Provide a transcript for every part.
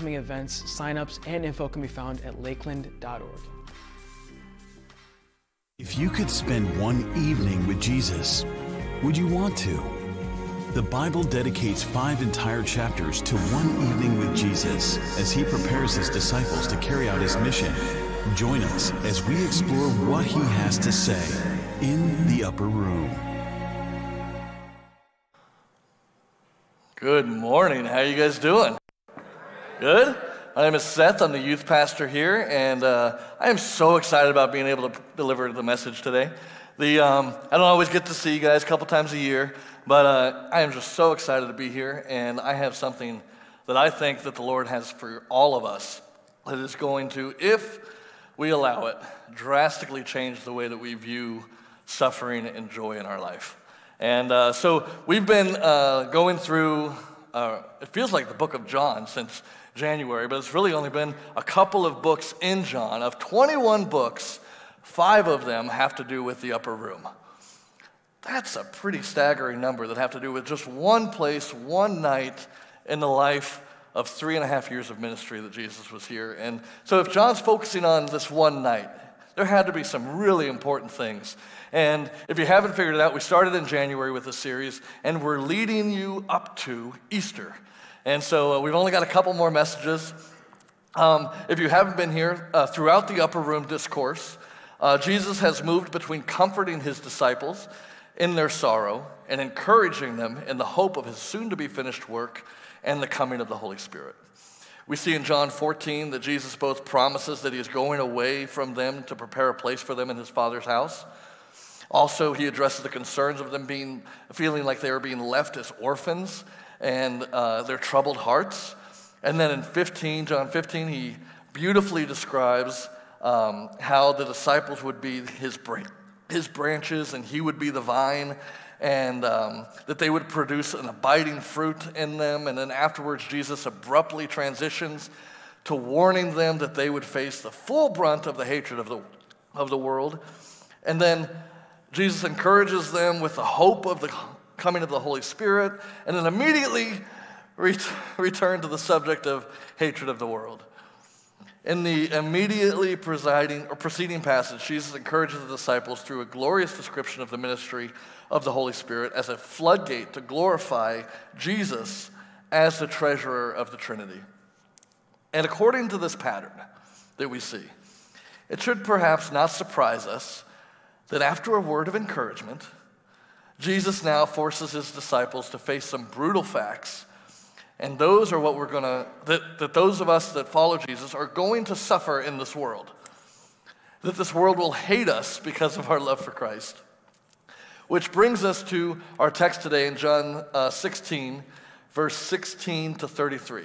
upcoming events, signups, and info can be found at lakeland.org. If you could spend one evening with Jesus, would you want to? The Bible dedicates five entire chapters to one evening with Jesus as he prepares his disciples to carry out his mission. Join us as we explore what he has to say in the upper room. Good morning. How are you guys doing? Good? My name is Seth. I'm the youth pastor here, and uh, I am so excited about being able to deliver the message today. The, um, I don't always get to see you guys a couple times a year, but uh, I am just so excited to be here, and I have something that I think that the Lord has for all of us that is going to, if we allow it, drastically change the way that we view suffering and joy in our life. And uh, so we've been uh, going through, uh, it feels like the book of John since January, but it's really only been a couple of books in John. Of 21 books, five of them have to do with the upper room. That's a pretty staggering number that have to do with just one place, one night in the life of three and a half years of ministry that Jesus was here. And so if John's focusing on this one night, there had to be some really important things. And if you haven't figured it out, we started in January with this series, and we're leading you up to Easter. And so uh, we've only got a couple more messages. Um, if you haven't been here, uh, throughout the upper room discourse, uh, Jesus has moved between comforting his disciples in their sorrow and encouraging them in the hope of his soon to be finished work and the coming of the Holy Spirit. We see in John 14 that Jesus both promises that he is going away from them to prepare a place for them in his Father's house. Also, he addresses the concerns of them being, feeling like they are being left as orphans and uh, their troubled hearts. And then in 15, John 15, he beautifully describes um, how the disciples would be his, his branches and he would be the vine, and um, that they would produce an abiding fruit in them. And then afterwards, Jesus abruptly transitions to warning them that they would face the full brunt of the hatred of the, of the world. And then Jesus encourages them with the hope of the coming of the Holy Spirit, and then immediately ret- return to the subject of hatred of the world. In the immediately presiding or preceding passage, Jesus encourages the disciples through a glorious description of the ministry of the Holy Spirit as a floodgate to glorify Jesus as the treasurer of the Trinity. And according to this pattern that we see, it should perhaps not surprise us that after a word of encouragement, Jesus now forces his disciples to face some brutal facts. And those are what we're going to, that, that those of us that follow Jesus are going to suffer in this world. That this world will hate us because of our love for Christ. Which brings us to our text today in John uh, 16, verse 16 to 33.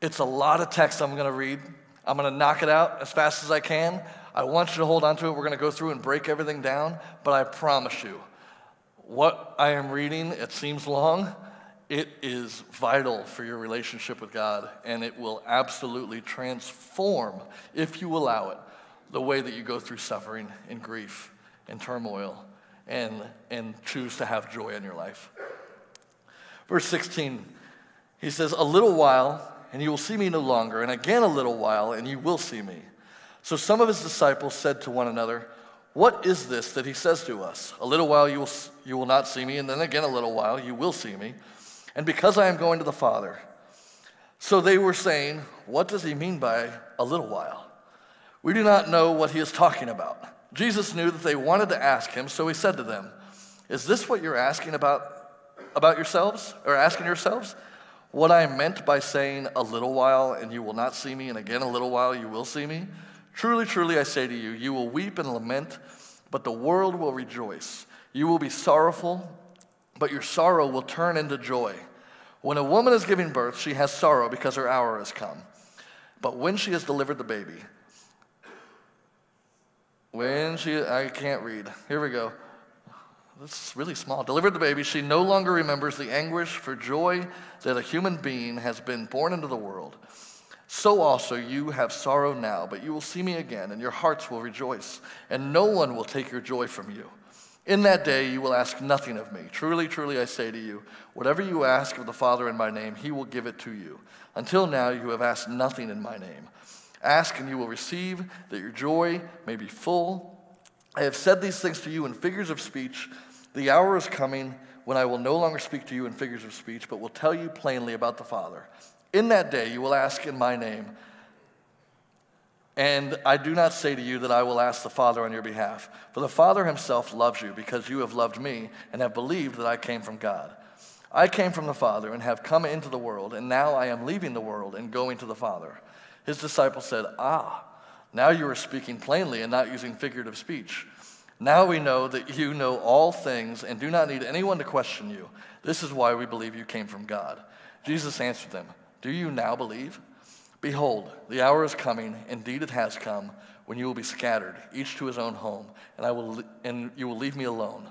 It's a lot of text I'm going to read. I'm going to knock it out as fast as I can. I want you to hold on to it. We're going to go through and break everything down, but I promise you, what I am reading, it seems long, it is vital for your relationship with God, and it will absolutely transform, if you allow it, the way that you go through suffering and grief and turmoil and, and choose to have joy in your life. Verse 16, he says, A little while, and you will see me no longer, and again a little while, and you will see me. So some of his disciples said to one another, What is this that he says to us? A little while you will, you will not see me, and then again a little while you will see me. And because I am going to the Father. So they were saying, What does he mean by a little while? We do not know what he is talking about. Jesus knew that they wanted to ask him, so he said to them, Is this what you're asking about, about yourselves, or asking yourselves? What I meant by saying a little while and you will not see me, and again a little while you will see me? Truly, truly, I say to you, you will weep and lament, but the world will rejoice. You will be sorrowful, but your sorrow will turn into joy. When a woman is giving birth, she has sorrow because her hour has come. But when she has delivered the baby, when she, I can't read. Here we go. This is really small. Delivered the baby, she no longer remembers the anguish for joy that a human being has been born into the world. So also you have sorrow now, but you will see me again, and your hearts will rejoice, and no one will take your joy from you. In that day you will ask nothing of me. Truly, truly, I say to you, whatever you ask of the Father in my name, he will give it to you. Until now you have asked nothing in my name. Ask and you will receive, that your joy may be full. I have said these things to you in figures of speech. The hour is coming when I will no longer speak to you in figures of speech, but will tell you plainly about the Father. In that day you will ask in my name. And I do not say to you that I will ask the Father on your behalf, for the Father himself loves you because you have loved me and have believed that I came from God. I came from the Father and have come into the world, and now I am leaving the world and going to the Father. His disciples said, Ah, now you are speaking plainly and not using figurative speech. Now we know that you know all things and do not need anyone to question you. This is why we believe you came from God. Jesus answered them, Do you now believe? Behold, the hour is coming, indeed it has come, when you will be scattered, each to his own home, and, I will, and you will leave me alone.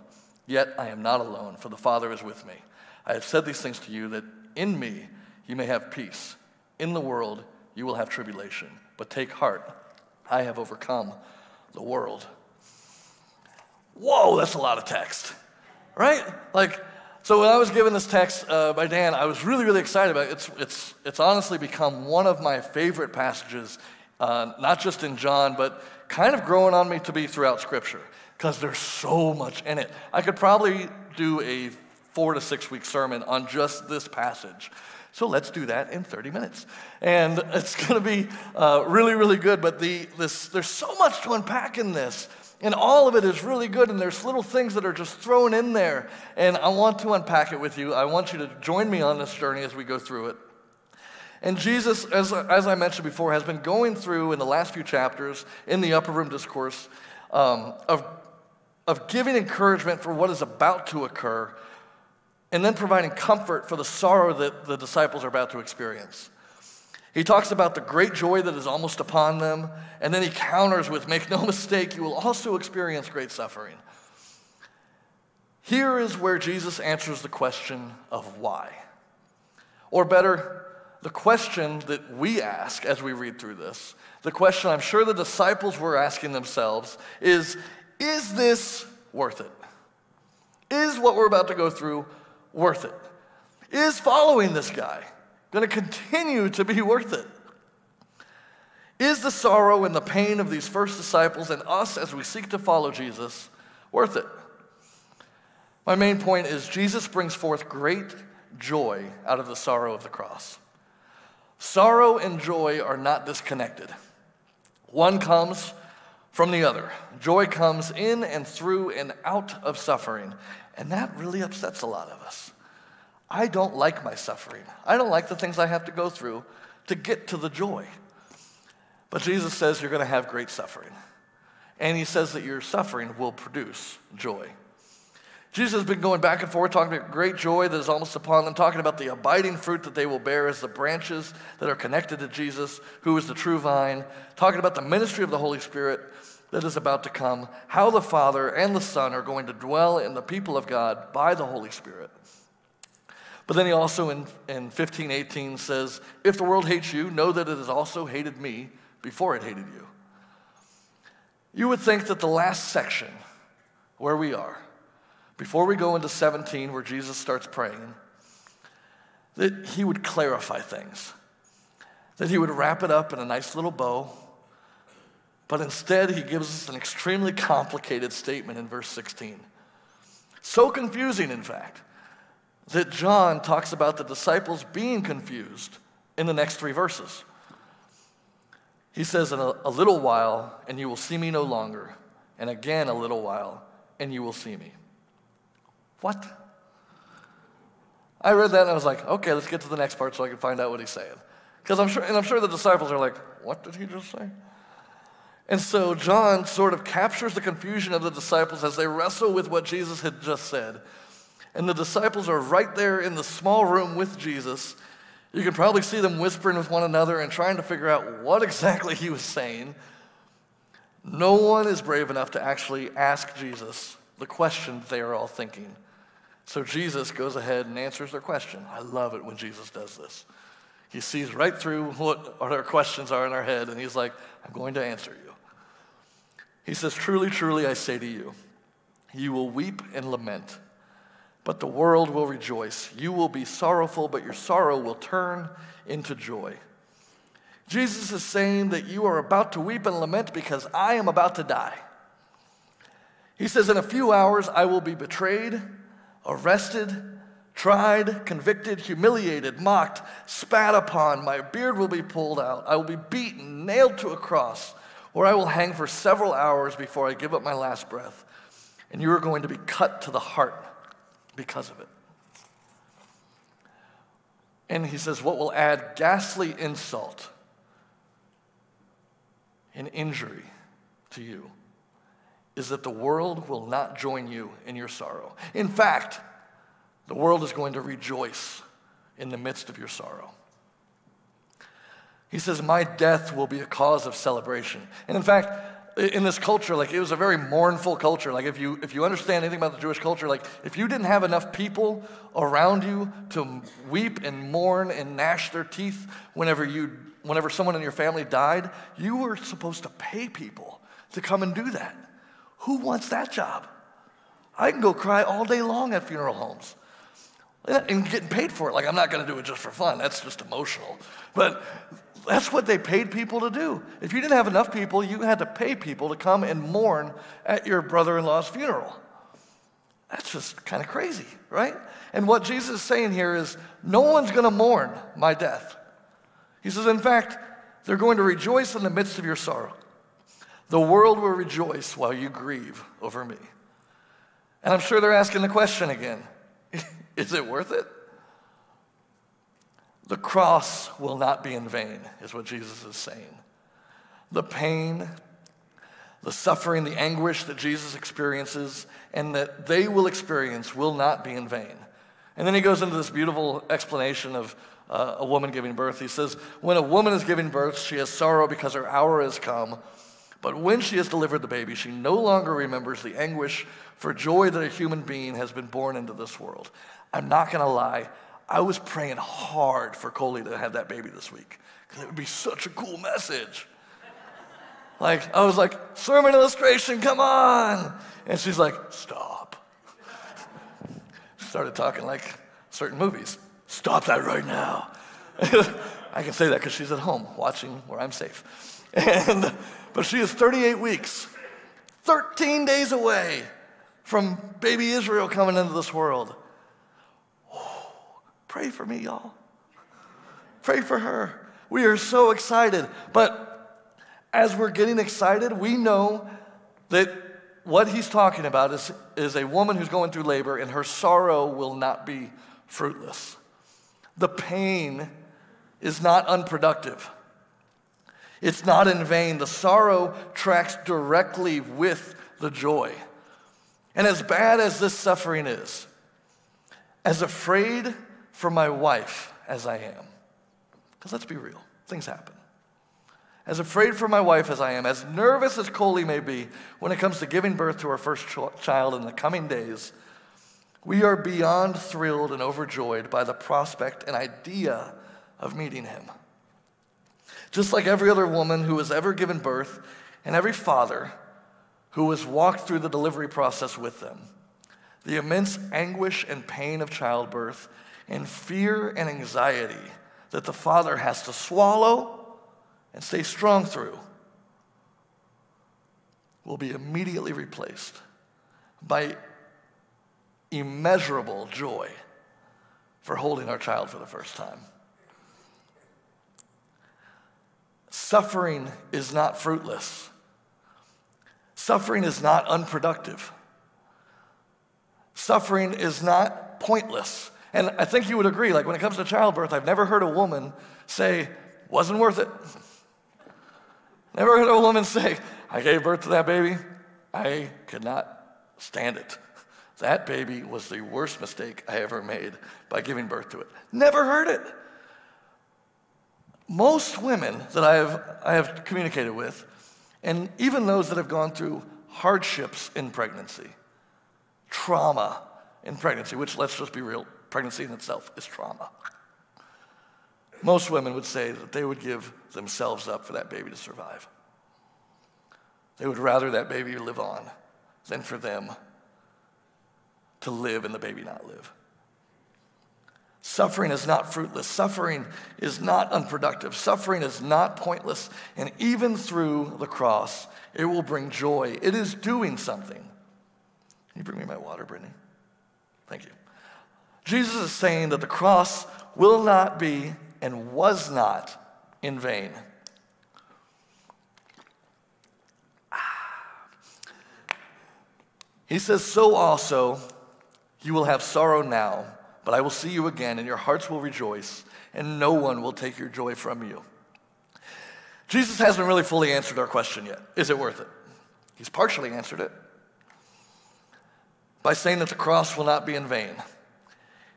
Yet I am not alone, for the Father is with me. I have said these things to you that in me you may have peace. In the world you will have tribulation, but take heart, I have overcome the world. Whoa, that's a lot of text, right? Like, so when I was given this text uh, by Dan, I was really, really excited about it. It's, it's, it's honestly become one of my favorite passages, uh, not just in John, but kind of growing on me to be throughout Scripture, because there's so much in it. I could probably do a four to six week sermon on just this passage. So let's do that in 30 minutes. And it's going to be uh, really, really good. But the, this, there's so much to unpack in this. And all of it is really good, and there's little things that are just thrown in there. And I want to unpack it with you. I want you to join me on this journey as we go through it. And Jesus, as, as I mentioned before, has been going through in the last few chapters in the upper room discourse um, of, of giving encouragement for what is about to occur and then providing comfort for the sorrow that the disciples are about to experience. He talks about the great joy that is almost upon them, and then he counters with make no mistake, you will also experience great suffering. Here is where Jesus answers the question of why. Or better, the question that we ask as we read through this, the question I'm sure the disciples were asking themselves is Is this worth it? Is what we're about to go through worth it? Is following this guy going to continue to be worth it? Is the sorrow and the pain of these first disciples and us as we seek to follow Jesus worth it? My main point is Jesus brings forth great joy out of the sorrow of the cross. Sorrow and joy are not disconnected. One comes from the other. Joy comes in and through and out of suffering. And that really upsets a lot of us. I don't like my suffering. I don't like the things I have to go through to get to the joy. But Jesus says you're going to have great suffering. And he says that your suffering will produce joy. Jesus has been going back and forth talking about great joy that is almost upon them, talking about the abiding fruit that they will bear as the branches that are connected to Jesus, who is the true vine, talking about the ministry of the Holy Spirit that is about to come, how the Father and the Son are going to dwell in the people of God by the Holy Spirit. But then he also in, in 15, 18 says, If the world hates you, know that it has also hated me before it hated you. You would think that the last section, where we are, before we go into 17, where Jesus starts praying, that he would clarify things, that he would wrap it up in a nice little bow. But instead, he gives us an extremely complicated statement in verse 16. So confusing, in fact, that John talks about the disciples being confused in the next three verses. He says, In a, a, little while, and you will see me no longer, and again a little while, and you will see me. What? I read that and I was like, okay, let's get to the next part so I can find out what he's saying. Because I'm sure, and I'm sure the disciples are like, what did he just say? And so John sort of captures the confusion of the disciples as they wrestle with what Jesus had just said. And the disciples are right there in the small room with Jesus. You can probably see them whispering with one another and trying to figure out what exactly he was saying. No one is brave enough to actually ask Jesus the question they are all thinking. So Jesus goes ahead and answers their question. I love it when Jesus does this. He sees right through what our questions are in our head, and he's like, I'm going to answer you. He says, Truly, truly, I say to you, You will weep and lament, but the world will rejoice. You will be sorrowful, but your sorrow will turn into joy. Jesus is saying that you are about to weep and lament because I am about to die. He says, In a few hours, I will be betrayed, arrested, tried, convicted, humiliated, mocked, spat upon. My beard will be pulled out. I will be beaten, nailed to a cross, where I will hang for several hours before I give up my last breath. And you are going to be cut to the heart because of it. And he says, What will add ghastly insult and injury to you is that the world will not join you in your sorrow. In fact, the world is going to rejoice in the midst of your sorrow. He says, My death will be a cause of celebration. And in fact, in this culture, like it was a very mournful culture. Like if you if you understand anything about the Jewish culture, like if you didn't have enough people around you to weep and mourn and gnash their teeth whenever you whenever someone in your family died, you were supposed to pay people to come and do that. Who wants that job? I can go cry all day long at funeral homes and getting paid for it. Like, I'm not going to do it just for fun. That's just emotional. But that's what they paid people to do. If you didn't have enough people, you had to pay people to come and mourn at your brother in law's funeral. That's just kind of crazy, right? And what Jesus is saying here is no one's going to mourn my death. He says, in fact, they're going to rejoice in the midst of your sorrow. The world will rejoice while you grieve over me. And I'm sure they're asking the question again is it worth it? The cross will not be in vain, is what Jesus is saying. The pain, the suffering, the anguish that Jesus experiences and that they will experience will not be in vain. And then he goes into this beautiful explanation of uh, a woman giving birth. He says, When a woman is giving birth, she has sorrow because her hour has come. But when she has delivered the baby, she no longer remembers the anguish for joy that a human being has been born into this world. I'm not going to lie, I was praying hard for Coley to have that baby this week because it would be such a cool message. Like, I was like, sermon illustration, come on. And she's like, stop. Started talking like certain movies. Stop that right now. I can say that because she's at home watching where I'm safe. And, but she is 38 weeks, 13 days away from baby Israel coming into this world. Pray for me, y'all. Pray for her. We are so excited. But as we're getting excited, we know that what he's talking about is, is a woman who's going through labor and her sorrow will not be fruitless. The pain is not unproductive. It's not in vain. The sorrow tracks directly with the joy. And as bad as this suffering is, as afraid for my wife as I am. Because let's be real, things happen. As afraid for my wife as I am, as nervous as Coley may be when it comes to giving birth to our first ch- child in the coming days, we are beyond thrilled and overjoyed by the prospect and idea of meeting him. Just like every other woman who has ever given birth and every father who has walked through the delivery process with them, the immense anguish and pain of childbirth and fear and anxiety that the father has to swallow and stay strong through will be immediately replaced by immeasurable joy for holding our child for the first time. Suffering is not fruitless. Suffering is not unproductive. Suffering is not pointless. And I think you would agree, like when it comes to childbirth, I've never heard a woman say, wasn't worth it. Never heard a woman say, I gave birth to that baby. I could not stand it. That baby was the worst mistake I ever made by giving birth to it. Never heard it. Most women that I have, I have communicated with, and even those that have gone through hardships in pregnancy, trauma in pregnancy, which let's just be real, pregnancy in itself is trauma. Most women would say that they would give themselves up for that baby to survive. They would rather that baby live on than for them to live and the baby not live. Suffering is not fruitless. Suffering is not unproductive. Suffering is not pointless. And even through the cross, it will bring joy. It is doing something. Can you bring me my water, Brittany? Thank you. Jesus is saying that the cross will not be and was not in vain. He says, So also you will have sorrow now, but I will see you again, and your hearts will rejoice, and no one will take your joy from you. Jesus hasn't really fully answered our question yet. Is it worth it? He's partially answered it by saying that the cross will not be in vain.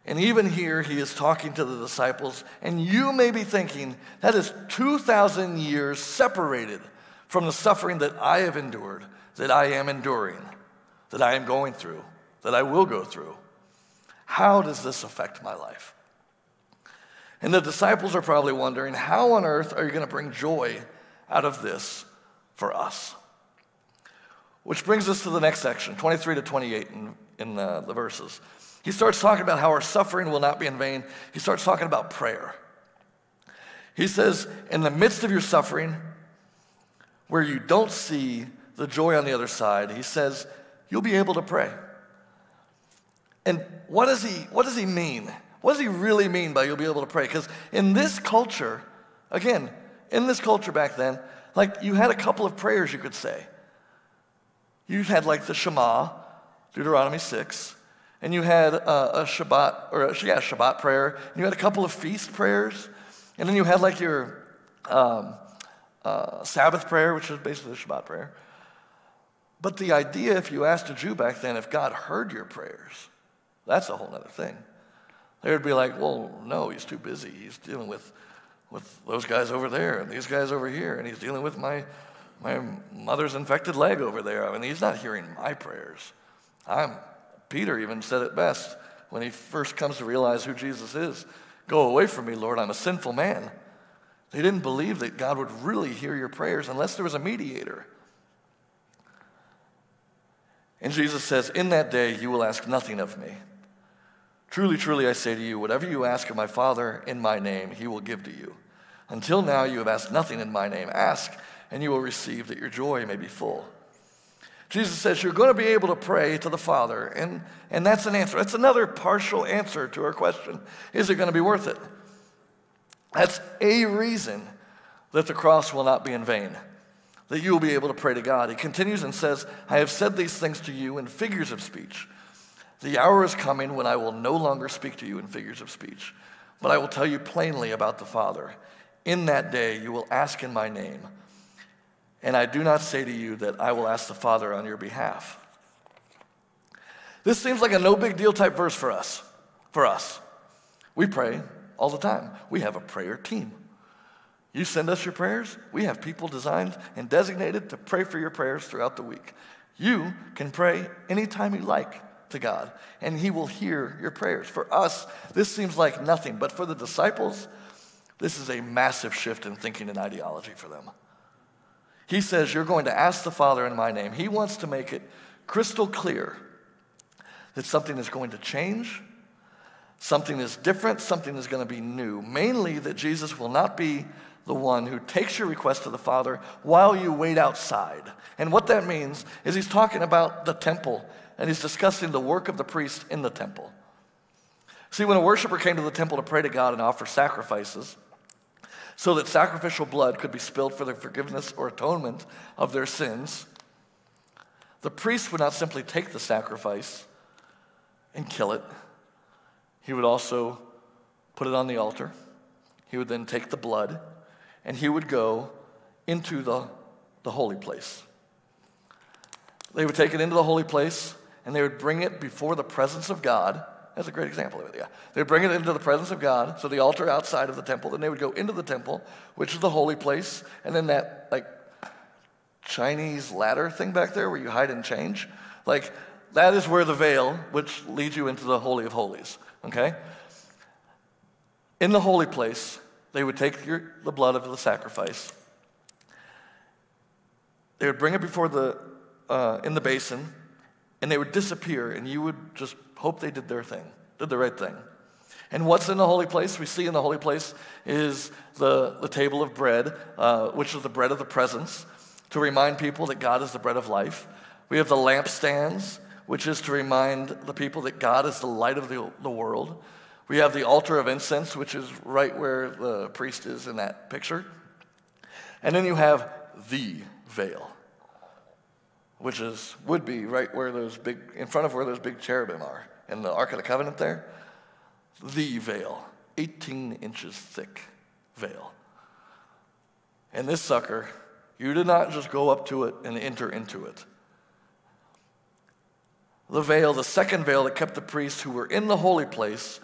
And even here, he is talking to the disciples, and you may be thinking, that is 2,000 years separated from the suffering that I have endured, that I am enduring, that I am going through, that I will go through. How does this affect my life? And the disciples are probably wondering, how on earth are you going to bring joy out of this for us? Which brings us to the next section, 23 to 28 in, in the, the verses. He starts talking about how our suffering will not be in vain. He starts talking about prayer. He says, in the midst of your suffering, where you don't see the joy on the other side, he says, you'll be able to pray. And what does he, what does he mean? What does he really mean by you'll be able to pray? Because in this culture, again, in this culture back then, like you had a couple of prayers you could say. You had like the Shema, Deuteronomy 6, and you had a, a Shabbat, or a, yeah, Shabbat prayer, and you had a couple of feast prayers, and then you had like your um, uh, Sabbath prayer, which is basically the Shabbat prayer. But the idea, if you asked a Jew back then, if God heard your prayers, that's a whole other thing. They would be like, well, no, he's too busy. He's dealing with, with those guys over there and these guys over here, and he's dealing with my, my mother's infected leg over there. I mean, he's not hearing my prayers. I'm Peter even said it best when he first comes to realize who Jesus is Go away from me, Lord, I'm a sinful man. They didn't believe that God would really hear your prayers unless there was a mediator. And Jesus says, In that day you will ask nothing of me. Truly, truly, I say to you, whatever you ask of my Father in my name, he will give to you. Until now you have asked nothing in my name. Ask, and you will receive, that your joy may be full. Jesus says you're going to be able to pray to the Father, and, and that's an answer. That's another partial answer to our question Is it going to be worth it? That's a reason that the cross will not be in vain, that you will be able to pray to God. He continues and says, I have said these things to you in figures of speech. The hour is coming when I will no longer speak to you in figures of speech, but I will tell you plainly about the Father. In that day you will ask in my name. And I do not say to you that I will ask the Father on your behalf. This seems like a no big deal type verse for us. For us. We pray all the time. We have a prayer team. You send us your prayers, we have people designed and designated to pray for your prayers throughout the week. You can pray anytime you like to God, and He will hear your prayers. For us, this seems like nothing, but for the disciples, this is a massive shift in thinking and ideology for them. He says, You're going to ask the Father in my name. He wants to make it crystal clear that something is going to change, something is different, something is going to be new. Mainly, that Jesus will not be the one who takes your request to the Father while you wait outside. And what that means is he's talking about the temple and he's discussing the work of the priest in the temple. See, when a worshiper came to the temple to pray to God and offer sacrifices, so that sacrificial blood could be spilled for the forgiveness or atonement of their sins, the priest would not simply take the sacrifice and kill it. He would also put it on the altar. He would then take the blood and he would go into the, the holy place. They would take it into the holy place and they would bring it before the presence of God that's a great example of it, yeah. They'd bring it into the presence of God, so the altar outside of the temple, then they would go into the temple, which is the holy place, and then that, like, Chinese ladder thing back there where you hide and change, like, that is where the veil, which leads you into the Holy of Holies, okay? In the holy place, they would take your, the blood of the sacrifice. They would bring it before the, uh, in the basin, and they would disappear, and you would just hope they did their thing, did the right thing. And what's in the holy place? We see in the holy place is the, the table of bread, uh, which is the bread of the presence, to remind people that God is the bread of life. We have the lampstands, which is to remind the people that God is the light of the, the world. We have the altar of incense, which is right where the priest is in that picture. And then you have the veil, which is would be right where those big in front of where those big cherubim are in the Ark of the Covenant there. The veil, 18 inches thick veil. And this sucker, you did not just go up to it and enter into it. The veil, the second veil that kept the priests who were in the holy place,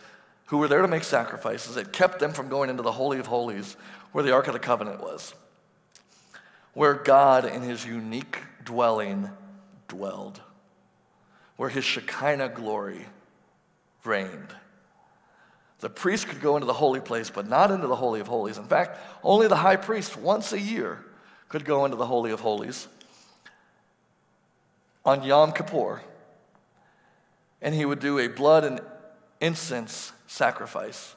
who were there to make sacrifices, it kept them from going into the Holy of Holies, where the Ark of the Covenant was, where God in his unique dwelling dwelled, where his Shekinah glory reigned. The priest could go into the holy place, but not into the Holy of Holies. In fact, only the high priest once a year could go into the Holy of Holies on Yom Kippur. And he would do a blood and incense sacrifice.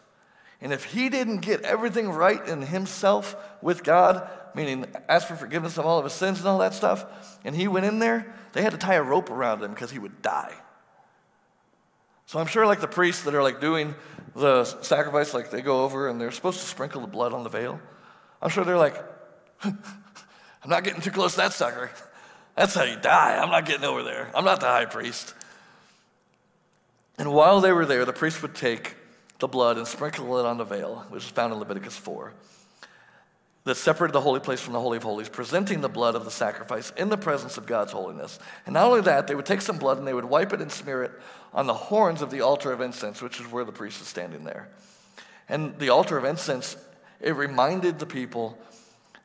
And if he didn't get everything right in himself with God, meaning ask for forgiveness of all of his sins and all that stuff, and he went in there, they had to tie a rope around him because he would die. So I'm sure, like the priests that are like doing the sacrifice, like they go over and they're supposed to sprinkle the blood on the veil. I'm sure they're like, I'm not getting too close to that sucker. That's how you die. I'm not getting over there. I'm not the high priest. And while they were there, the priest would take the blood and sprinkle it on the veil, which is found in Leviticus 4, that separated the holy place from the Holy of Holies, presenting the blood of the sacrifice in the presence of God's holiness. And not only that, they would take some blood and they would wipe it and smear it on the horns of the altar of incense, which is where the priest is standing there. And the altar of incense, it reminded the people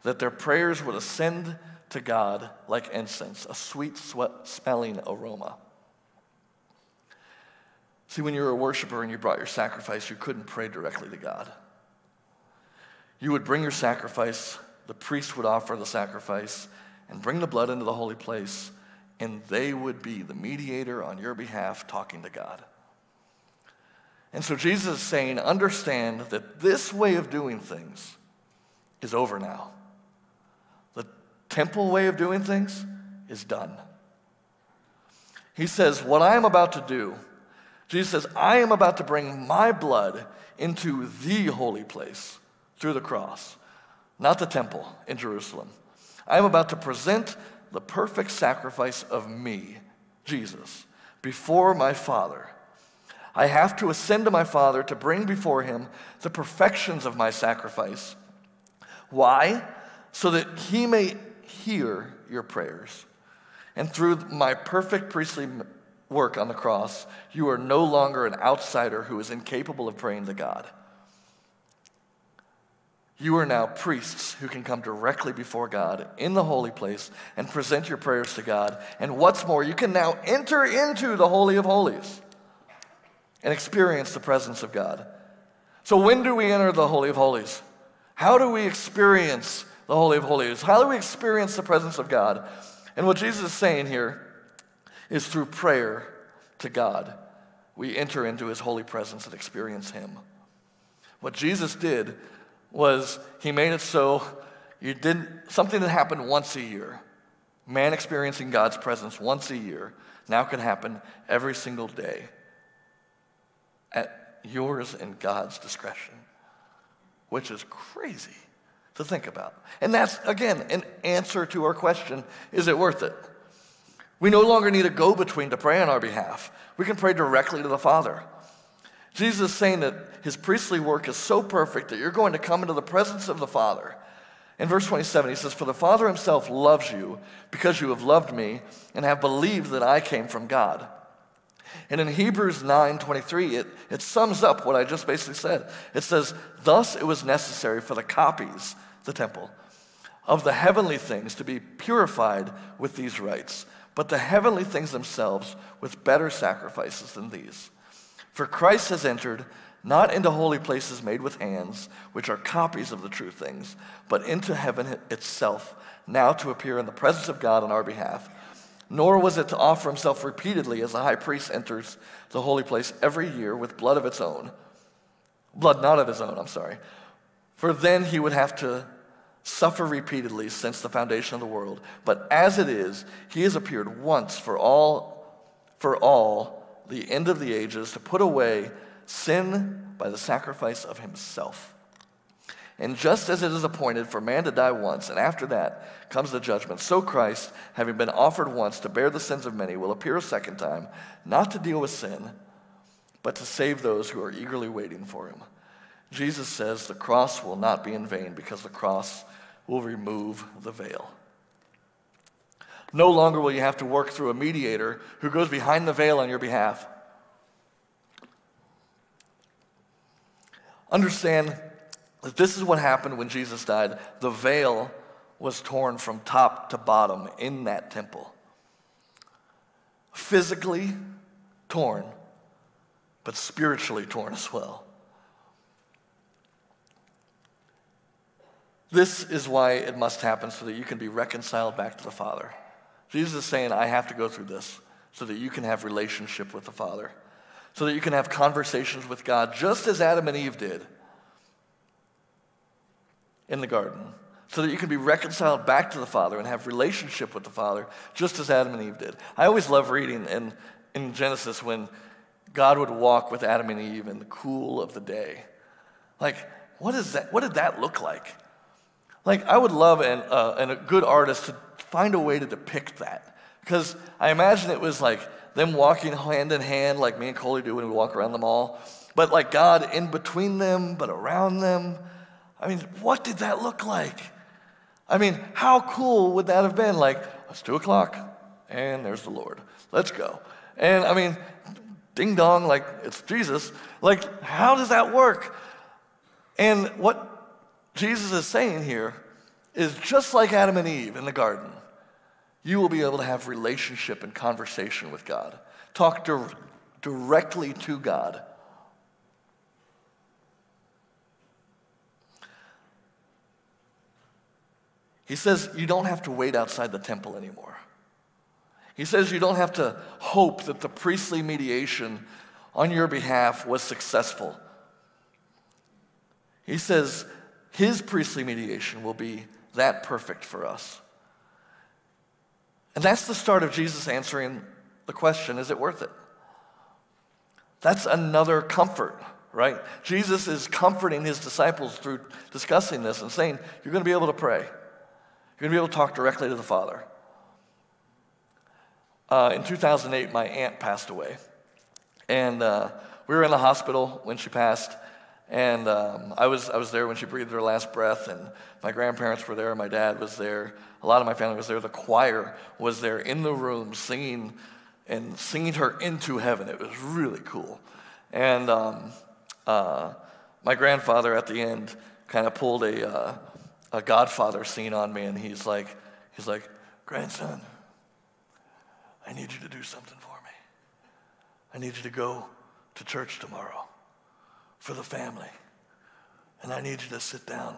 that their prayers would ascend to God like incense, a sweet sweat smelling aroma. See, when you were a worshiper and you brought your sacrifice, you couldn't pray directly to God. You would bring your sacrifice, the priest would offer the sacrifice, and bring the blood into the holy place and they would be the mediator on your behalf talking to God. And so Jesus is saying, understand that this way of doing things is over now. The temple way of doing things is done. He says, What I am about to do, Jesus says, I am about to bring my blood into the holy place through the cross, not the temple in Jerusalem. I am about to present the perfect sacrifice of me, Jesus, before my Father. I have to ascend to my Father to bring before him the perfections of my sacrifice. Why? So that he may hear your prayers. And through my perfect priestly work on the cross, you are no longer an outsider who is incapable of praying to God. You are now priests who can come directly before God in the holy place and present your prayers to God. And what's more, you can now enter into the Holy of Holies and experience the presence of God. So, when do we enter the Holy of Holies? How do we experience the Holy of Holies? How do we experience the presence of God? And what Jesus is saying here is through prayer to God, we enter into his holy presence and experience him. What Jesus did was he made it so you didn't something that happened once a year. Man experiencing god's presence once a year now can happen every single day at yours and god's discretion which is crazy to think about. And that's again an answer to our question is it worth it we no longer need a go between to pray on our behalf we can pray directly to the father Jesus is saying that his priestly work is so perfect that you're going to come into the presence of the Father. In verse 27, he says, For the Father himself loves you because you have loved me and have believed that I came from God. And in Hebrews 9 23, it, it sums up what I just basically said. It says, Thus it was necessary for the copies, the temple, of the heavenly things to be purified with these rites, but the heavenly things themselves with better sacrifices than these. For Christ has entered not into holy places made with hands, which are copies of the true things, but into heaven itself, now to appear in the presence of God on our behalf. nor was it to offer himself repeatedly as the high priest enters the holy place every year with blood of its own. Blood not of his own, I'm sorry. For then he would have to suffer repeatedly since the foundation of the world. But as it is, he has appeared once for all for all the end of the ages to put away sin by the sacrifice of himself. And just as it is appointed for man to die once, and after that comes the judgment, so Christ, having been offered once to bear the sins of many, will appear a second time, not to deal with sin, but to save those who are eagerly waiting for him. Jesus says the cross will not be in vain because the cross will remove the veil. No longer will you have to work through a mediator who goes behind the veil on your behalf. Understand that this is what happened when Jesus died. The veil was torn from top to bottom in that temple. Physically torn, but spiritually torn as well. This is why it must happen so that you can be reconciled back to the Father. Jesus is saying, I have to go through this so that you can have relationship with the Father, so that you can have conversations with God, just as Adam and Eve did in the garden, so that you can be reconciled back to the Father and have relationship with the Father, just as Adam and Eve did. I always love reading in, in Genesis when God would walk with Adam and Eve in the cool of the day. Like, what is that? What did that look like? Like, I would love an, uh, and a good artist to find a way to depict that. Because I imagine it was like them walking hand in hand, like me and Coley do when we walk around the mall, but like God in between them, but around them. I mean, what did that look like? I mean, how cool would that have been? Like, it's two o'clock, and there's the Lord. Let's go. And I mean, ding dong, like it's Jesus. Like, how does that work? And what Jesus is saying here is just like Adam and Eve in the garden, you will be able to have relationship and conversation with God. Talk dir- directly to God. He says you don't have to wait outside the temple anymore. He says you don't have to hope that the priestly mediation on your behalf was successful. He says his priestly mediation will be that perfect for us. And that's the start of Jesus answering the question is it worth it? That's another comfort, right? Jesus is comforting his disciples through discussing this and saying, You're going to be able to pray. You're going to be able to talk directly to the Father. Uh, in 2008, my aunt passed away. And uh, we were in the hospital when she passed. And um, I, was, I was there when she breathed her last breath, and my grandparents were there, my dad was there, a lot of my family was there. The choir was there in the room singing and singing her into heaven. It was really cool. And um, uh, my grandfather at the end kind of pulled a, uh, a Godfather scene on me, and he's like, he's like, grandson, I need you to do something for me. I need you to go to church tomorrow for the family. And I need you to sit down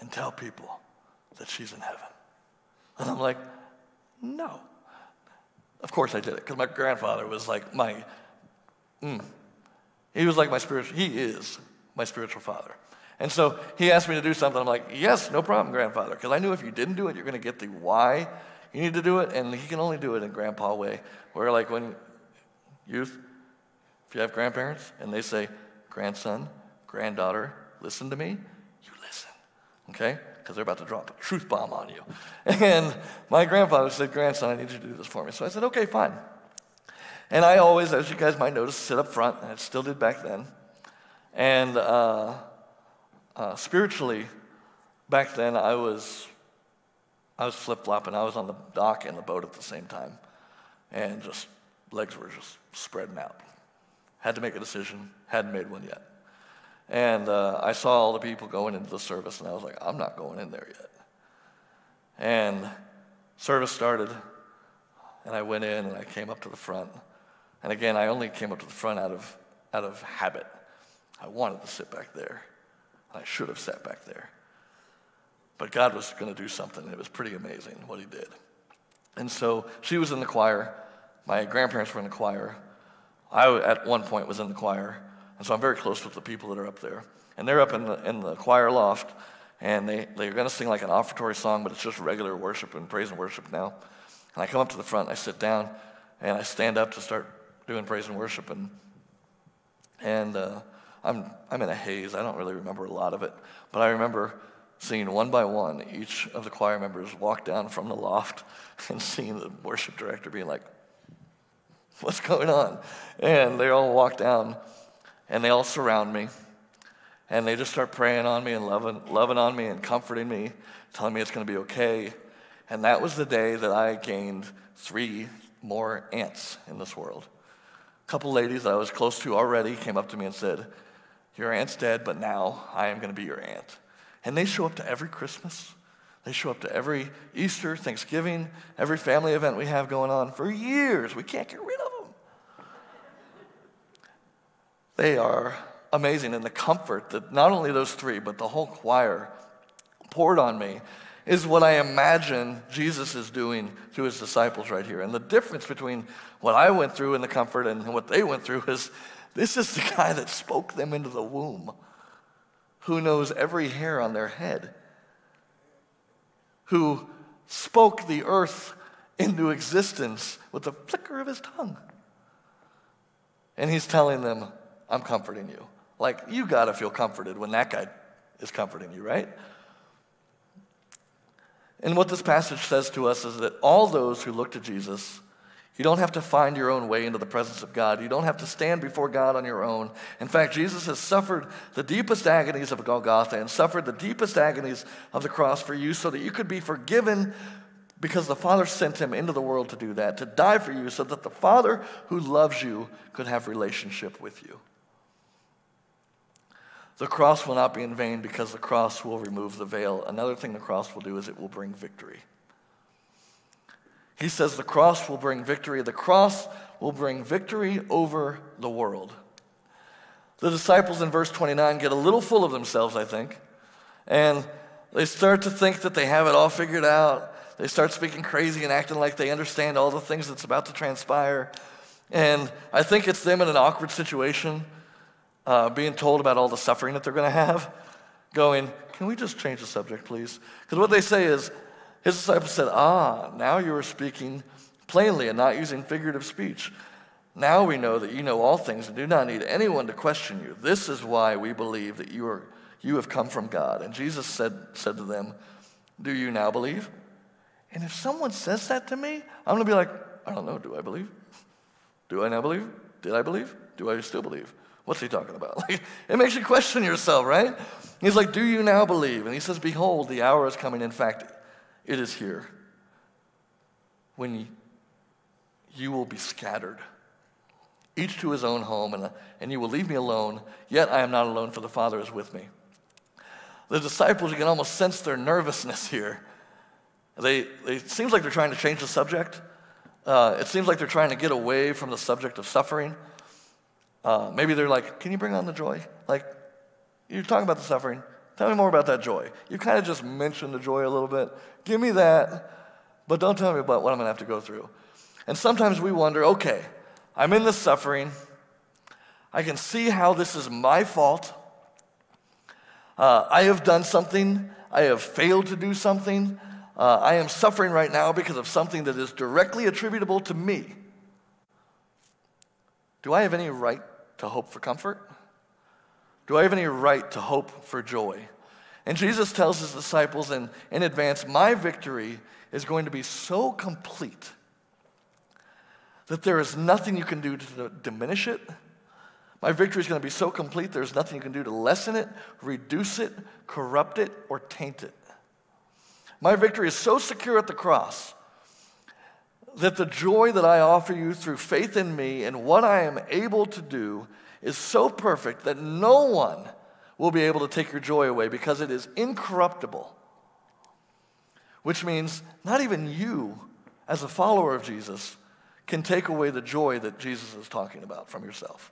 and tell people that she's in heaven. And I'm like, no. Of course I did it, because my grandfather was like my, mm, he was like my spiritual, he is my spiritual father. And so he asked me to do something. I'm like, yes, no problem, grandfather, because I knew if you didn't do it, you're going to get the why you need to do it, and he can only do it in grandpa way, where like when youth, if you have grandparents, and they say, grandson, granddaughter, listen to me, you listen, okay? Because they're about to drop a truth bomb on you. And my grandfather said, grandson, I need you to do this for me. So I said, okay, fine. And I always, as you guys might notice, sit up front, and I still did back then. And uh, uh, spiritually, back then, I was, I was flip flopping. I was on the dock and the boat at the same time, and just legs were just spreading out. Had to make a decision, hadn't made one yet. And uh, I saw all the people going into the service, and I was like, I'm not going in there yet. And service started, and I went in and I came up to the front. And again, I only came up to the front out of, out of habit. I wanted to sit back there. I should have sat back there. But God was going to do something. It was pretty amazing what He did. And so she was in the choir. My grandparents were in the choir. I, at one point, was in the choir. And so I'm very close with the people that are up there. And they're up in the, in the choir loft, and they, they're going to sing like an offertory song, but it's just regular worship and praise and worship now. And I come up to the front, I sit down, and I stand up to start doing praise and worship. And, and uh, I'm, I'm in a haze. I don't really remember a lot of it. But I remember seeing one by one each of the choir members walk down from the loft and seeing the worship director being like, What's going on? And they all walk down and they all surround me. And they just start praying on me and loving, loving on me and comforting me, telling me it's going to be okay. And that was the day that I gained three more aunts in this world. A couple ladies that I was close to already came up to me and said, Your aunt's dead, but now I am going to be your aunt. And they show up to every Christmas. They show up to every Easter, Thanksgiving, every family event we have going on for years. We can't get rid of them. They are amazing. And the comfort that not only those three, but the whole choir poured on me is what I imagine Jesus is doing to his disciples right here. And the difference between what I went through and the comfort and what they went through is this is the guy that spoke them into the womb, who knows every hair on their head, who spoke the earth into existence with the flicker of his tongue. And he's telling them, I'm comforting you. Like, you got to feel comforted when that guy is comforting you, right? And what this passage says to us is that all those who look to Jesus, you don't have to find your own way into the presence of God. You don't have to stand before God on your own. In fact, Jesus has suffered the deepest agonies of Golgotha and suffered the deepest agonies of the cross for you so that you could be forgiven because the Father sent him into the world to do that, to die for you so that the Father who loves you could have relationship with you. The cross will not be in vain because the cross will remove the veil. Another thing the cross will do is it will bring victory. He says the cross will bring victory. The cross will bring victory over the world. The disciples in verse 29 get a little full of themselves, I think, and they start to think that they have it all figured out. They start speaking crazy and acting like they understand all the things that's about to transpire. And I think it's them in an awkward situation uh, being told about all the suffering that they're going to have, going, Can we just change the subject, please? Because what they say is, his disciples said, Ah, now you are speaking plainly and not using figurative speech. Now we know that you know all things and do not need anyone to question you. This is why we believe that you, are, you have come from God. And Jesus said, said to them, Do you now believe? And if someone says that to me, I'm going to be like, I don't know, do I believe? Do I now believe? Did I believe? Do I still believe? What's he talking about? Like, it makes you question yourself, right? He's like, Do you now believe? And he says, Behold, the hour is coming. In fact, it is here when you, will be scattered, each to his own home, and, and you will leave me alone. Yet I am not alone, for the Father is with me. The disciples, you can almost sense their nervousness here. They, they, it seems like they're trying to change the subject. Uh, it seems like they're trying to get away from the subject of suffering. Uh, maybe they're like, Can you bring on the joy? Like, you're talking about the suffering. Tell me more about that joy. You kind of just mentioned the joy a little bit. Give me that, but don't tell me about what I'm going to have to go through. And sometimes we wonder okay, I'm in this suffering. I can see how this is my fault. Uh, I have done something. I have failed to do something. Uh, I am suffering right now because of something that is directly attributable to me. Do I have any right to hope for comfort? Do I have any right to hope for joy? And Jesus tells his disciples in, in advance, My victory is going to be so complete that there is nothing you can do to diminish it. My victory is going to be so complete, there's nothing you can do to lessen it, reduce it, corrupt it, or taint it. My victory is so secure at the cross that the joy that I offer you through faith in me and what I am able to do is so perfect that no one will be able to take your joy away because it is incorruptible. Which means not even you, as a follower of Jesus, can take away the joy that Jesus is talking about from yourself.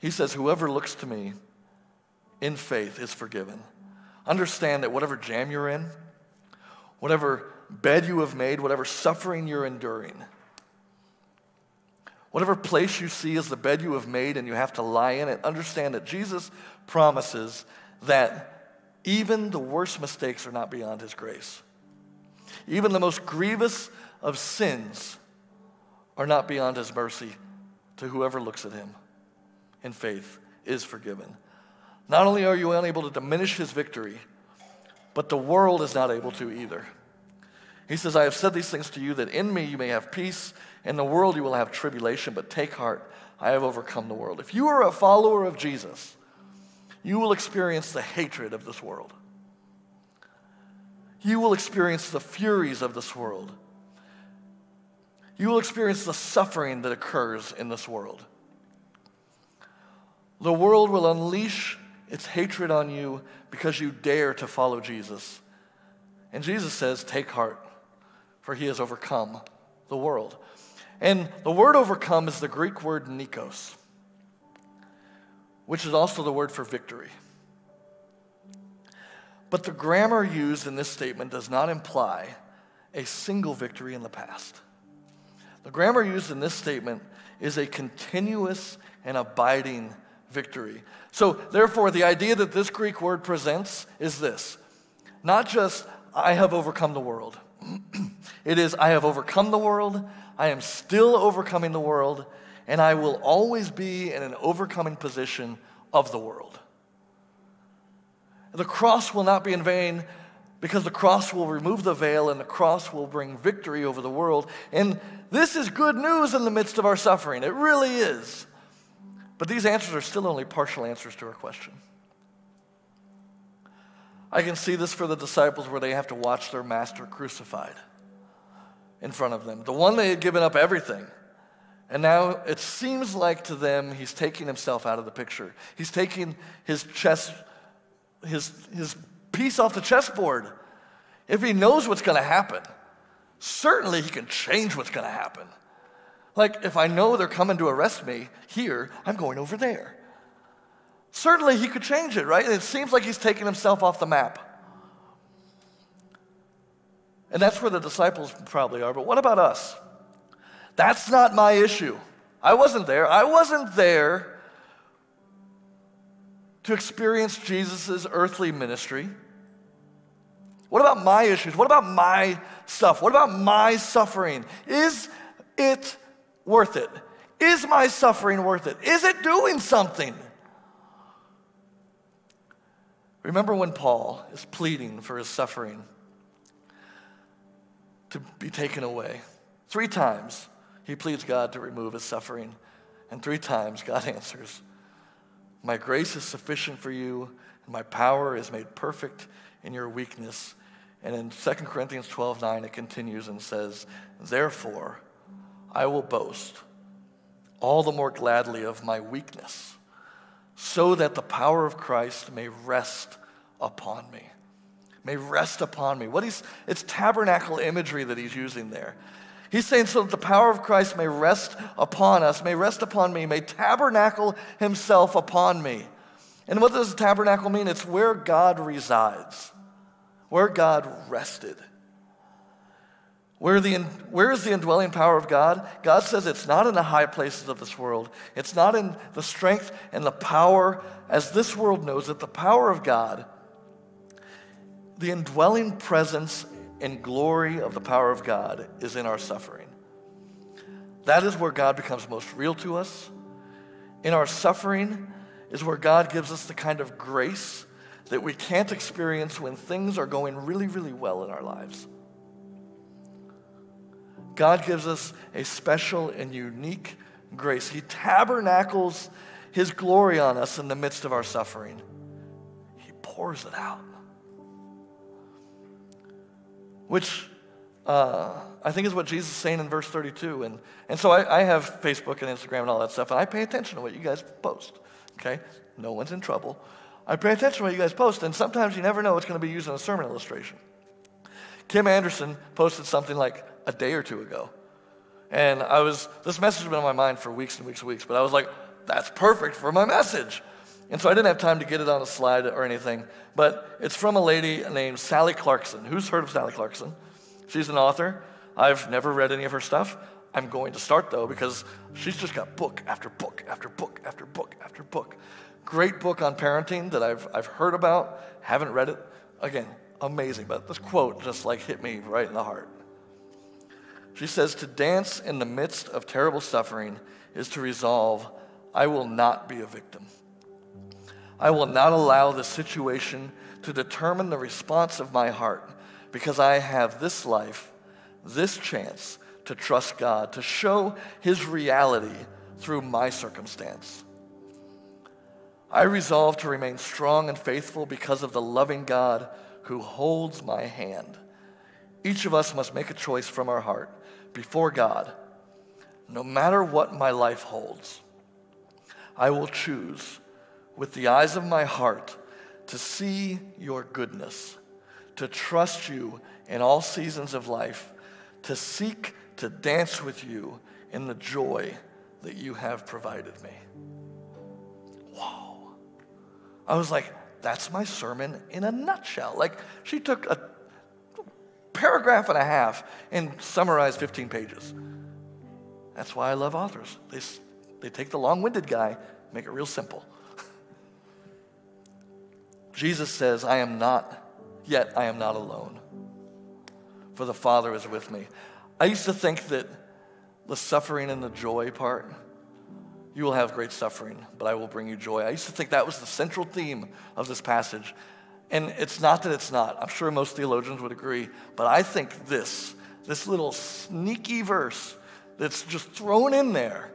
He says, Whoever looks to me in faith is forgiven. Understand that whatever jam you're in, whatever bed you have made, whatever suffering you're enduring, whatever place you see as the bed you have made and you have to lie in it, understand that Jesus promises that even the worst mistakes are not beyond his grace. Even the most grievous of sins are not beyond his mercy to whoever looks at him in faith is forgiven. Not only are you unable to diminish his victory, but the world is not able to either. He says, I have said these things to you that in me you may have peace. In the world you will have tribulation, but take heart, I have overcome the world. If you are a follower of Jesus, you will experience the hatred of this world. You will experience the furies of this world. You will experience the suffering that occurs in this world. The world will unleash its hatred on you because you dare to follow Jesus. And Jesus says, Take heart, for he has overcome the world. And the word overcome is the Greek word nikos, which is also the word for victory. But the grammar used in this statement does not imply a single victory in the past. The grammar used in this statement is a continuous and abiding victory. So, therefore, the idea that this Greek word presents is this not just, I have overcome the world. It is, I have overcome the world, I am still overcoming the world, and I will always be in an overcoming position of the world. The cross will not be in vain because the cross will remove the veil and the cross will bring victory over the world. And this is good news in the midst of our suffering. It really is. But these answers are still only partial answers to our question. I can see this for the disciples where they have to watch their master crucified in front of them, the one they had given up everything. And now it seems like to them he's taking himself out of the picture. He's taking his chess, his, his piece off the chessboard. If he knows what's going to happen, certainly he can change what's going to happen. Like, if I know they're coming to arrest me here, I'm going over there. Certainly he could change it, right? And it seems like he's taking himself off the map. And that's where the disciples probably are. But what about us? That's not my issue. I wasn't there. I wasn't there to experience Jesus' earthly ministry. What about my issues? What about my stuff? What about my suffering? Is it worth it? Is my suffering worth it? Is it doing something? Remember when Paul is pleading for his suffering to be taken away? Three times he pleads God to remove his suffering, and three times God answers, My grace is sufficient for you, and my power is made perfect in your weakness. And in 2 Corinthians 12 9, it continues and says, Therefore, I will boast all the more gladly of my weakness, so that the power of Christ may rest upon me. May rest upon me. What he's, it's tabernacle imagery that he's using there. He's saying, so that the power of Christ may rest upon us, may rest upon me, may tabernacle himself upon me. And what does tabernacle mean? It's where God resides, where God rested. Where, the, where is the indwelling power of God? God says it's not in the high places of this world. It's not in the strength and the power as this world knows it. The power of God, the indwelling presence and glory of the power of God is in our suffering. That is where God becomes most real to us. In our suffering is where God gives us the kind of grace that we can't experience when things are going really, really well in our lives. God gives us a special and unique grace. He tabernacles His glory on us in the midst of our suffering, He pours it out. Which uh, I think is what Jesus is saying in verse 32. And, and so I, I have Facebook and Instagram and all that stuff, and I pay attention to what you guys post. Okay? No one's in trouble. I pay attention to what you guys post, and sometimes you never know what's going to be used in a sermon illustration. Kim Anderson posted something like, a day or two ago. And I was, this message has been on my mind for weeks and weeks and weeks, but I was like, that's perfect for my message. And so I didn't have time to get it on a slide or anything, but it's from a lady named Sally Clarkson. Who's heard of Sally Clarkson? She's an author. I've never read any of her stuff. I'm going to start though because she's just got book after book after book after book after book. Great book on parenting that I've, I've heard about, haven't read it. Again, amazing, but this quote just like hit me right in the heart. She says, To dance in the midst of terrible suffering is to resolve, I will not be a victim. I will not allow the situation to determine the response of my heart because I have this life, this chance to trust God, to show His reality through my circumstance. I resolve to remain strong and faithful because of the loving God who holds my hand. Each of us must make a choice from our heart before God. No matter what my life holds, I will choose with the eyes of my heart to see your goodness, to trust you in all seasons of life, to seek to dance with you in the joy that you have provided me. Wow. I was like, that's my sermon in a nutshell. Like, she took a paragraph and a half and summarized 15 pages. That's why I love authors. They, they take the long winded guy, make it real simple. Jesus says, I am not, yet I am not alone, for the Father is with me. I used to think that the suffering and the joy part, you will have great suffering, but I will bring you joy. I used to think that was the central theme of this passage. And it's not that it's not. I'm sure most theologians would agree. But I think this, this little sneaky verse that's just thrown in there,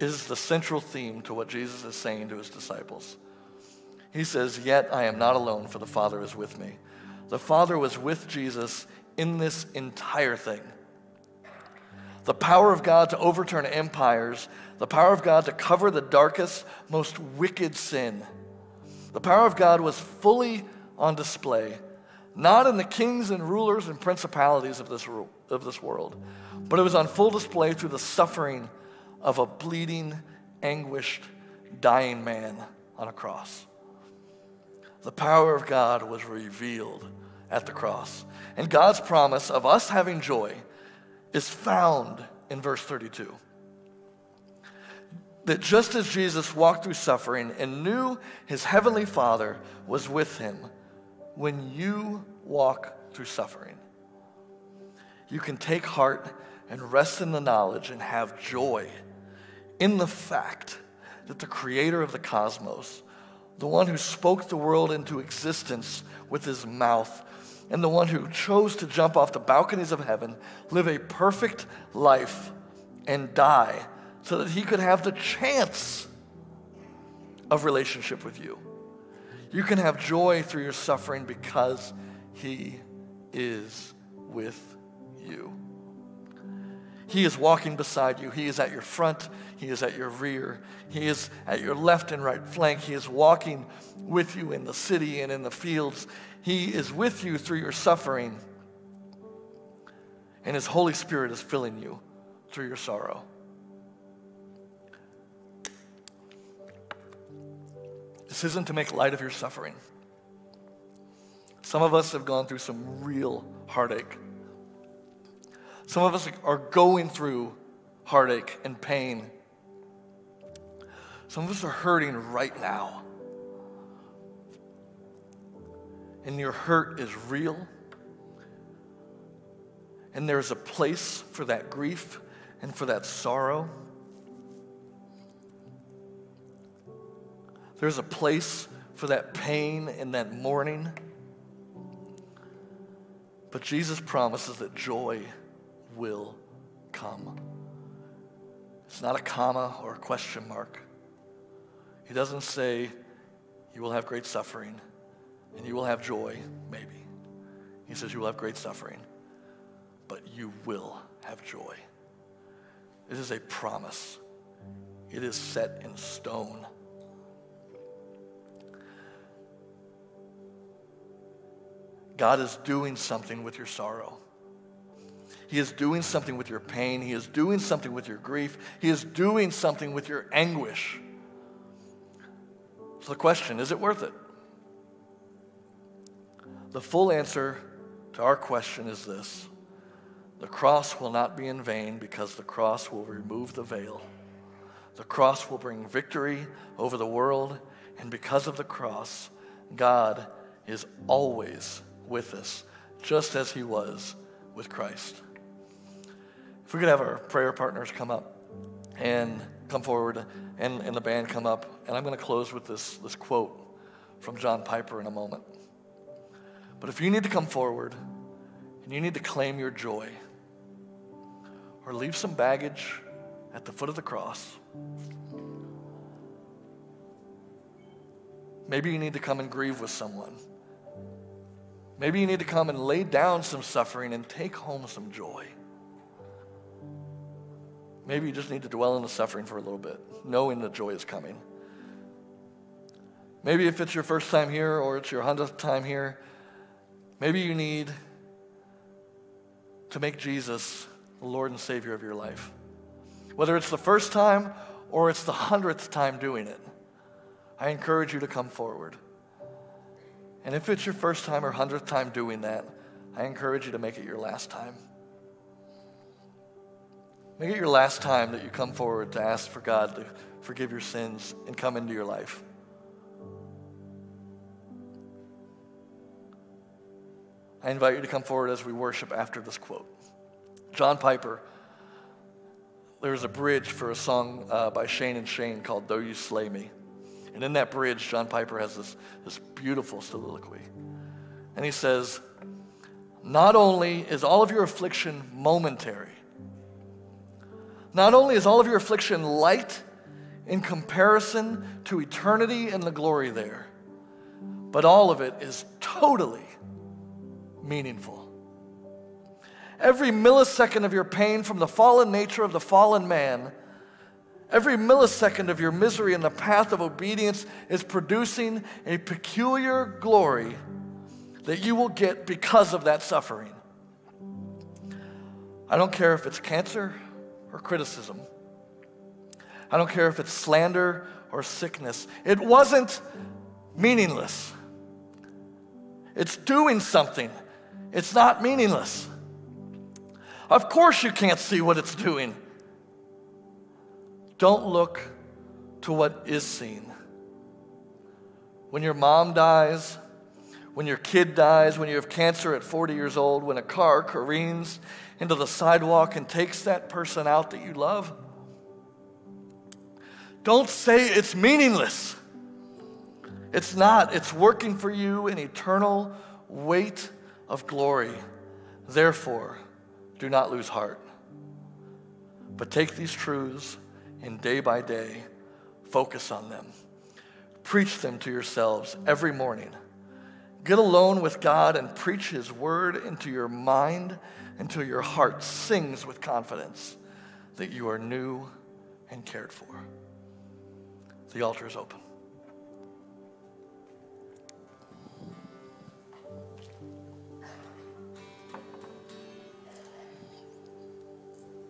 is the central theme to what Jesus is saying to his disciples. He says, Yet I am not alone, for the Father is with me. The Father was with Jesus in this entire thing. The power of God to overturn empires, the power of God to cover the darkest, most wicked sin. The power of God was fully on display, not in the kings and rulers and principalities of this, of this world, but it was on full display through the suffering of a bleeding, anguished, dying man on a cross. The power of God was revealed at the cross. And God's promise of us having joy is found in verse 32. That just as Jesus walked through suffering and knew his heavenly Father was with him, when you walk through suffering, you can take heart and rest in the knowledge and have joy in the fact that the creator of the cosmos the one who spoke the world into existence with his mouth, and the one who chose to jump off the balconies of heaven, live a perfect life, and die so that he could have the chance of relationship with you. You can have joy through your suffering because he is with you. He is walking beside you. He is at your front. He is at your rear. He is at your left and right flank. He is walking with you in the city and in the fields. He is with you through your suffering. And His Holy Spirit is filling you through your sorrow. This isn't to make light of your suffering. Some of us have gone through some real heartache. Some of us are going through heartache and pain. Some of us are hurting right now. And your hurt is real. And there's a place for that grief and for that sorrow. There's a place for that pain and that mourning. But Jesus promises that joy will come. It's not a comma or a question mark. He doesn't say, You will have great suffering and you will have joy, maybe. He says, You will have great suffering, but you will have joy. It is a promise, it is set in stone. God is doing something with your sorrow. He is doing something with your pain. He is doing something with your grief. He is doing something with your anguish. So the question is it worth it? The full answer to our question is this The cross will not be in vain because the cross will remove the veil. The cross will bring victory over the world, and because of the cross, God is always with us, just as He was with Christ. If we could have our prayer partners come up and come forward, and, and the band come up, and I'm going to close with this, this quote from John Piper in a moment. But if you need to come forward and you need to claim your joy or leave some baggage at the foot of the cross, maybe you need to come and grieve with someone. Maybe you need to come and lay down some suffering and take home some joy. Maybe you just need to dwell in the suffering for a little bit, knowing the joy is coming. Maybe if it's your first time here or it's your hundredth time here, Maybe you need to make Jesus the Lord and Savior of your life. Whether it's the first time or it's the hundredth time doing it, I encourage you to come forward. And if it's your first time or hundredth time doing that, I encourage you to make it your last time. Make it your last time that you come forward to ask for God to forgive your sins and come into your life. I invite you to come forward as we worship after this quote. John Piper, there's a bridge for a song uh, by Shane and Shane called Though You Slay Me. And in that bridge, John Piper has this, this beautiful soliloquy. And he says, Not only is all of your affliction momentary, not only is all of your affliction light in comparison to eternity and the glory there, but all of it is totally meaningful. Every millisecond of your pain from the fallen nature of the fallen man, every millisecond of your misery in the path of obedience is producing a peculiar glory that you will get because of that suffering. I don't care if it's cancer or criticism. I don't care if it's slander or sickness. It wasn't meaningless. It's doing something. It's not meaningless. Of course, you can't see what it's doing. Don't look to what is seen. When your mom dies, when your kid dies, when you have cancer at 40 years old, when a car careens into the sidewalk and takes that person out that you love, don't say it's meaningless. It's not. It's working for you in eternal weight of glory. Therefore, do not lose heart. But take these truths and day by day, focus on them. Preach them to yourselves every morning. Get alone with God and preach His word into your mind until your heart sings with confidence that you are new and cared for. The altar is open.